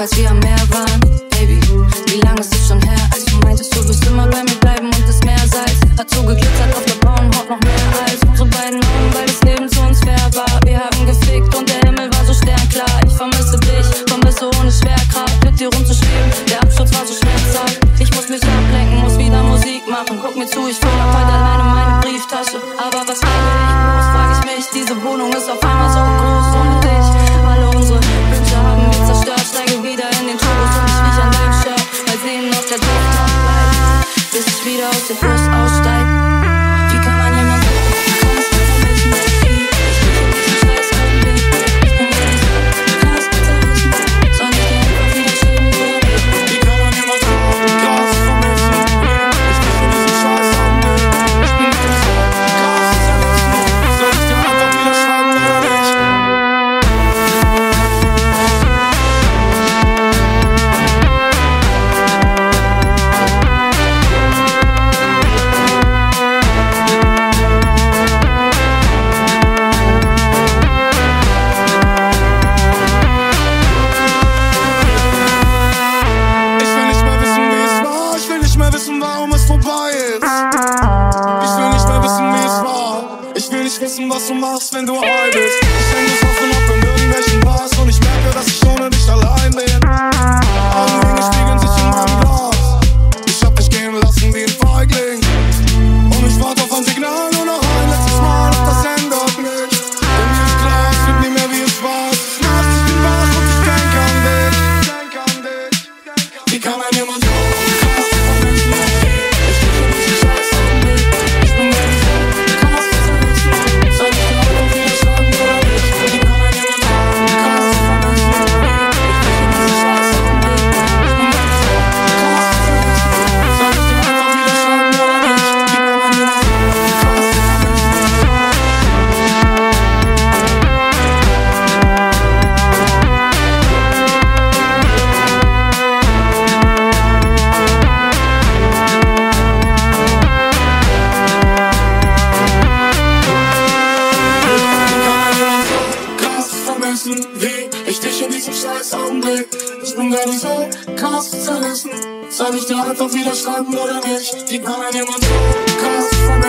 als wir am Meer waren. Baby, wie lange ist es schon her, als du meintest, du wirst immer bei mir bleiben und das Meer Meersalz hat so geglitzert auf der braunen Haut noch mehr als unsere beiden Augen, weil das Leben zu uns fair war. Wir haben gefickt und der Himmel war so sternklar. Ich vermisse dich, vermisse ohne Schwerkraft, mit dir rumzuschweben. Der Abschluss war so schmerzhaft. Ich muss mich ablenken, muss wieder Musik machen. Guck mir zu, ich fülle heute alleine meine Brieftasche. Aber was habe ich bloß, frag ich mich. Diese Wohnung ist auf einmal so den Tourismus, wie ich an Deutscher, weil sehen, ob der Druck noch bleibt, bis ich wieder aus aus. nicht wissen, was du machst, wenn du heil bist. Ich häng gesoffen ab in irgendwelchen Bars und ich merke, dass ich ohne dich allein bin. diesem scheiß Augenblick. Ich bin gar nicht so krass zerrissen. Soll ich dir einfach wieder schreiben oder nicht? Die kann man jemand so krass von